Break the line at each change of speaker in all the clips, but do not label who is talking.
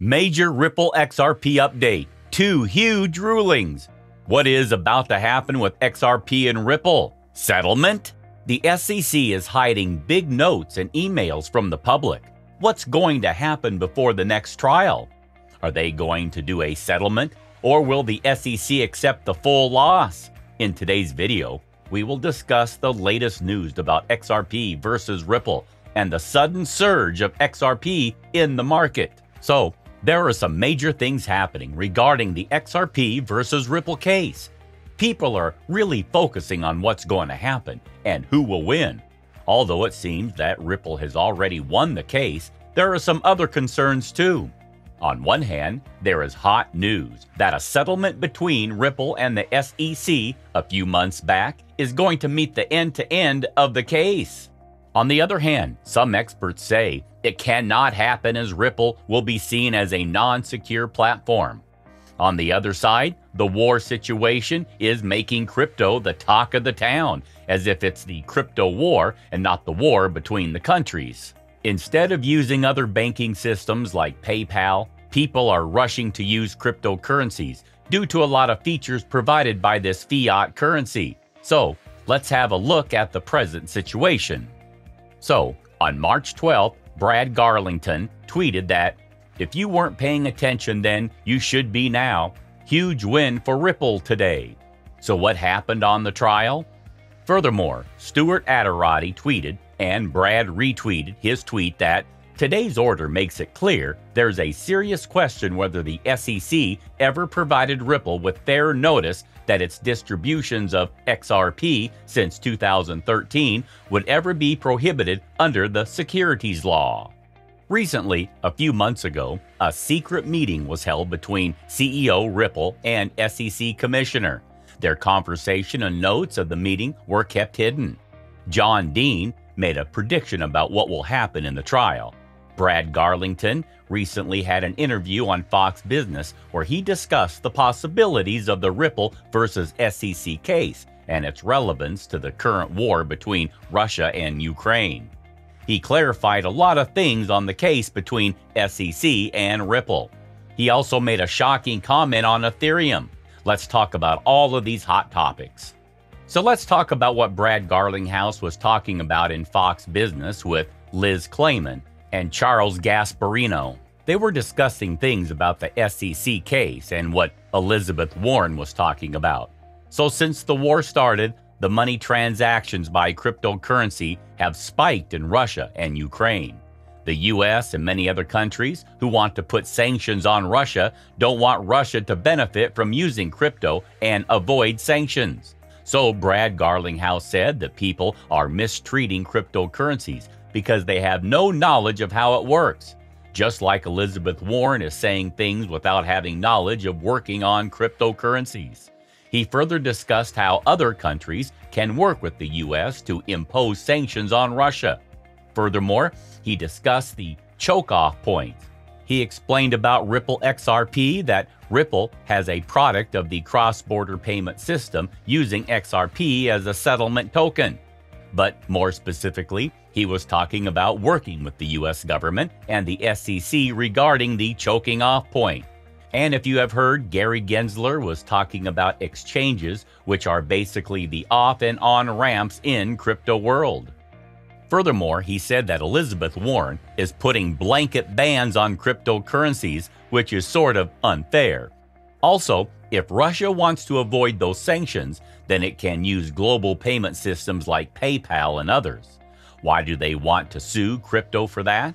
Major Ripple XRP update. Two huge rulings. What is about to happen with XRP and Ripple? Settlement? The SEC is hiding big notes and emails from the public. What's going to happen before the next trial? Are they going to do a settlement or will the SEC accept the full loss? In today's video, we will discuss the latest news about XRP versus Ripple and the sudden surge of XRP in the market. So, there are some major things happening regarding the XRP versus Ripple case. People are really focusing on what's going to happen and who will win. Although it seems that Ripple has already won the case, there are some other concerns too. On one hand, there is hot news that a settlement between Ripple and the SEC a few months back is going to meet the end to end of the case. On the other hand, some experts say it cannot happen as Ripple will be seen as a non secure platform. On the other side, the war situation is making crypto the talk of the town, as if it's the crypto war and not the war between the countries. Instead of using other banking systems like PayPal, people are rushing to use cryptocurrencies due to a lot of features provided by this fiat currency. So, let's have a look at the present situation. So, on March 12th, Brad Garlinghouse tweeted that, If you weren't paying attention then, you should be now. Huge win for Ripple today. So, what happened on the trial? Furthermore, Stuart Alderoty tweeted, and Brad retweeted his tweet that today's order makes it clear there's a serious question whether the SEC ever provided Ripple with fair notice that its distributions of XRP since 2013 would ever be prohibited under the securities law. Recently, a few months ago, a secret meeting was held between CEO Ripple and SEC Commissioner. Their conversation and notes of the meeting were kept hidden. John Dean made a prediction about what will happen in the trial. Brad Garlinghouse recently had an interview on Fox Business where he discussed the possibilities of the Ripple versus SEC case and its relevance to the current war between Russia and Ukraine. He clarified a lot of things on the case between SEC and Ripple. He also made a shocking comment on Ethereum. Let's talk about all of these hot topics. So let's talk about what Brad Garlinghouse was talking about in Fox Business with Liz Claman and Charles Gasparino. They were discussing things about the SEC case and what Elizabeth Warren was talking about. So, since the war started, the money transactions by cryptocurrency have spiked in Russia and Ukraine. The US and many other countries who want to put sanctions on Russia don't want Russia to benefit from using crypto and avoid sanctions. So, Brad Garlinghouse said that people are mistreating cryptocurrencies because they have no knowledge of how it works. Just like Elizabeth Warren is saying things without having knowledge of working on cryptocurrencies. He further discussed how other countries can work with the U.S. to impose sanctions on Russia. Furthermore, he discussed the choke off point. He explained about Ripple XRP that Ripple has a product of the cross border payment system using XRP as a settlement token. But more specifically, he was talking about working with the US government and the SEC regarding the choking off point. And if you have heard, Gary Gensler was talking about exchanges, which are basically the off and on ramps in crypto world. Furthermore, he said that Elizabeth Warren is putting blanket bans on cryptocurrencies, which is sort of unfair. Also, if Russia wants to avoid those sanctions, then it can use global payment systems like PayPal and others. Why do they want to sue crypto for that?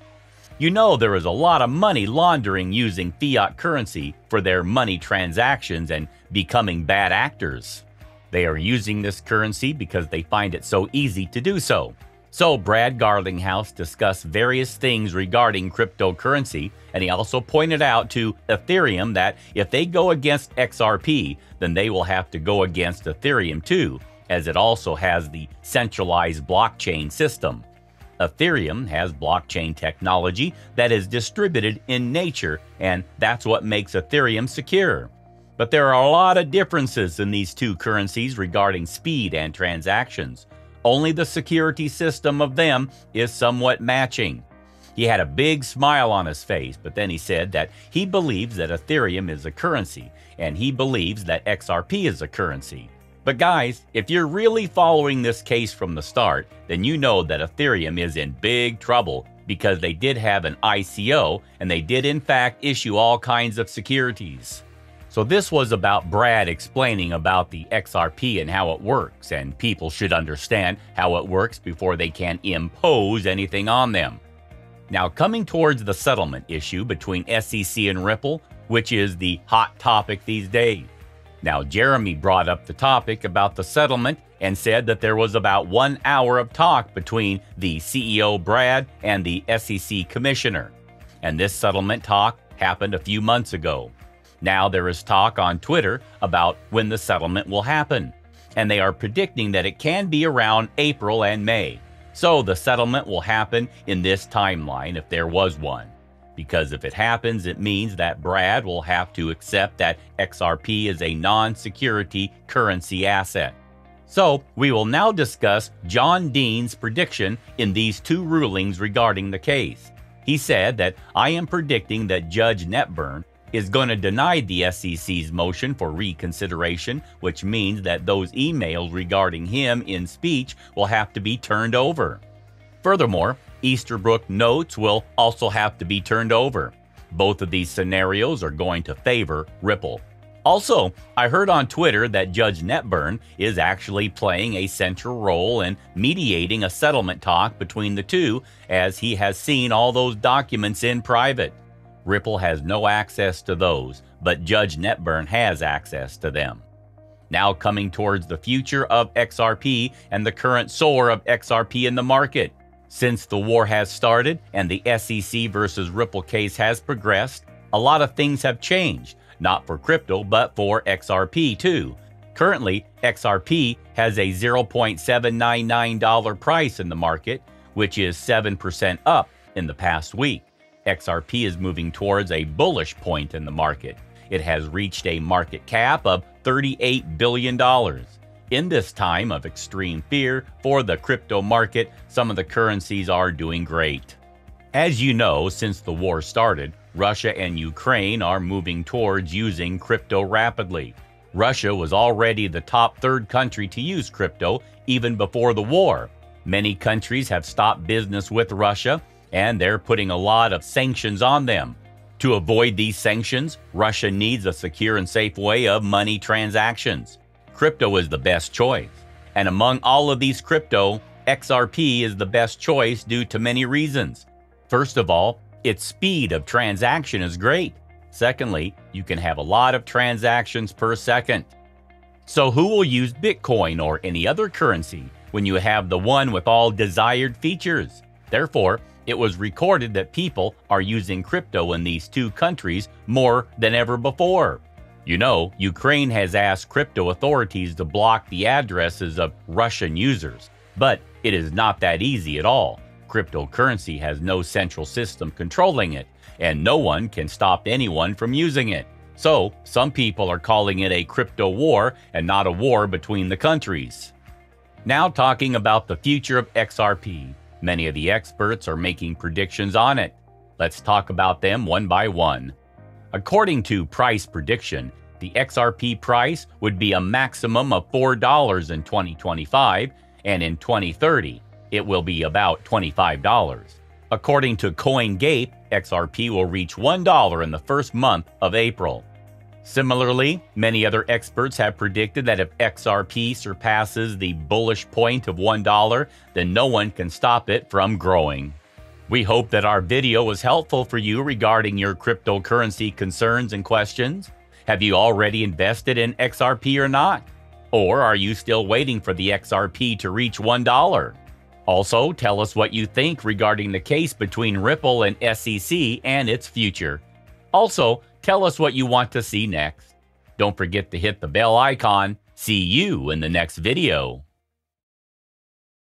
You know there is a lot of money laundering using fiat currency for their money transactions and becoming bad actors. They are using this currency because they find it so easy to do so. So, Brad Garlinghouse discussed various things regarding cryptocurrency, and he also pointed out to Ethereum that if they go against XRP, then they will have to go against Ethereum too, as it also has the centralized blockchain system. Ethereum has blockchain technology that is distributed in nature, and that's what makes Ethereum secure. But there are a lot of differences in these two currencies regarding speed and transactions. Only the security system of them is somewhat matching. He had a big smile on his face, but then he said that he believes that Ethereum is a currency, and he believes that XRP is a currency. But guys, if you're really following this case from the start, then you know that Ethereum is in big trouble because they did have an ICO and they did in fact issue all kinds of securities. So this was about Brad explaining about the XRP and how it works, and people should understand how it works before they can impose anything on them. Now, coming towards the settlement issue between SEC and Ripple, which is the hot topic these days. Now, Jeremy brought up the topic about the settlement and said that there was about one hour of talk between the CEO Brad and the SEC Commissioner. And this settlement talk happened a few months ago. Now there is talk on Twitter about when the settlement will happen, and they are predicting that it can be around April and May. So the settlement will happen in this timeline if there was one because if it happens, it means that Brad will have to accept that XRP is a non security currency asset. So, we will now discuss John Dean's prediction in these two rulings regarding the case. He said that I am predicting that Judge Netburn is going to deny the SEC's motion for reconsideration, which means that those emails regarding Hinman speech will have to be turned over. Furthermore, Easterbrook notes will also have to be turned over. Both of these scenarios are going to favor Ripple. Also, I heard on Twitter that Judge Netburn is actually playing a central role in mediating a settlement talk between the two as he has seen all those documents in private. Ripple has no access to those, but Judge Netburn has access to them. Now coming towards the future of XRP and the current soar of XRP in the market. Since the war has started and the SEC versus Ripple case has progressed, a lot of things have changed, not for crypto, but for XRP too. Currently, XRP has a $0.799 price in the market, which is 7% up in the past week. XRP is moving towards a bullish point in the market. It has reached a market cap of $38 billion. In this time of extreme fear for the crypto market, some of the currencies are doing great. As you know, since the war started, Russia and Ukraine are moving towards using crypto rapidly. Russia was already the top third country to use crypto even before the war. Many countries have stopped business with Russia, and they're putting a lot of sanctions on them. To avoid these sanctions, Russia needs a secure and safe way of money transactions crypto is the best choice. And among all of these crypto, XRP is the best choice due to many reasons. First of all, its speed of transaction is great. Secondly, you can have a lot of transactions per second. So who will use Bitcoin or any other currency when you have the one with all desired features? Therefore, it was recorded that people are using crypto in these two countries more than ever before. You know, Ukraine has asked crypto authorities to block the addresses of Russian users, but it is not that easy at all. Cryptocurrency has no central system controlling it, and no one can stop anyone from using it. So, some people are calling it a crypto war and not a war between the countries. Now, talking about the future of XRP, many of the experts are making predictions on it. Let's talk about them one by one. According to Price Prediction, the XRP price would be a maximum of $4 in 2025, and in 2030, it will be about $25. According to CoinGape, XRP will reach $1 in the first month of April. Similarly, many other experts have predicted that if XRP surpasses the bullish point of $1, then no one can stop it from growing. We hope that our video was helpful for you regarding your cryptocurrency concerns and questions. Have you already invested in XRP or not? Or are you still waiting for the XRP to reach $1? Also, tell us what you think regarding the case between Ripple and SEC and its future. Also, tell us what you want to see next. Don't forget to hit the bell icon. See you in the next video.